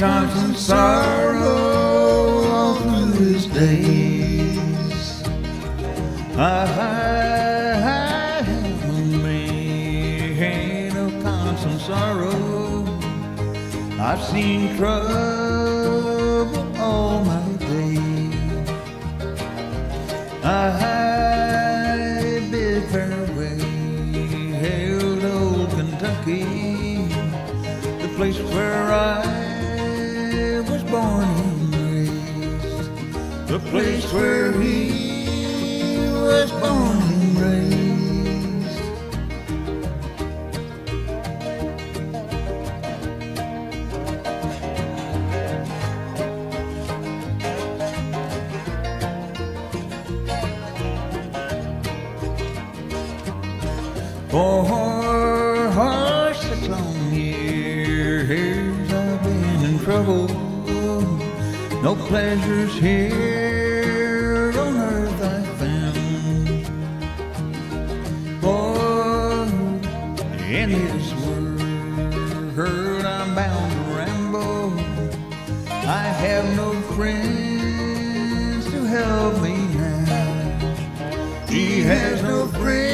constant sorrow all through his days. I have made of constant sorrow. I've seen trouble all my days. I born and raised, the place where he was born and raised. For oh, oh. No pleasures here on earth I found. For in this world I'm bound to ramble. I have no friends to help me now. He has no friends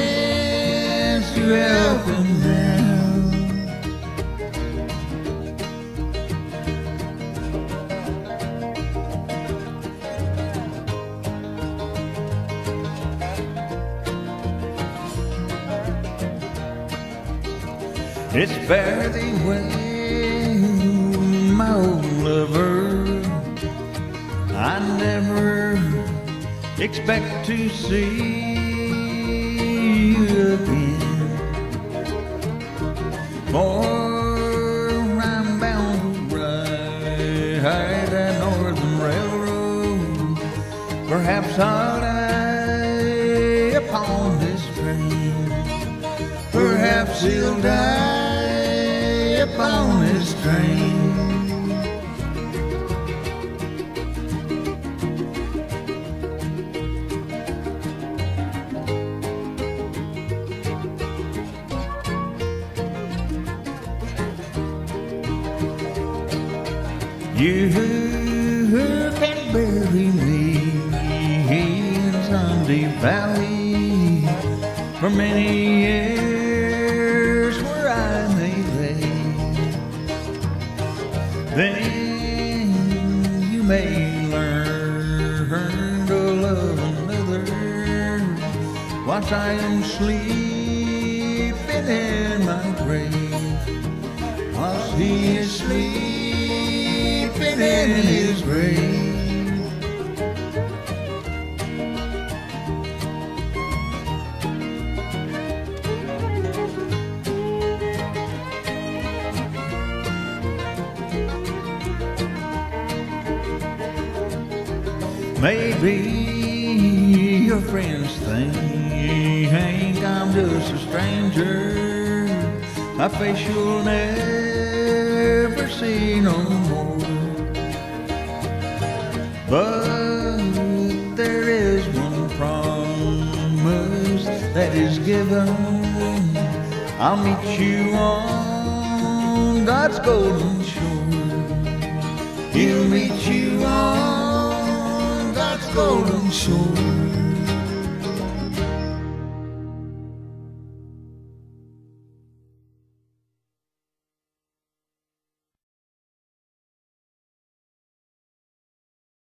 It's fare thee well, my old lover. I never expect to see you again. For I'm bound to ride that Northern Railroad. Perhaps I'll die upon this train. Perhaps he'll die upon this train. You can bury me in Sunday Valley for many once I am sleeping in my grave. Whilst he is sleeping in his grave. Maybe your friends think I'm just a stranger. My face you'll never see no more. But there is one promise that is given. I'll meet you on God's golden shore. He'll meet you on God's golden shore.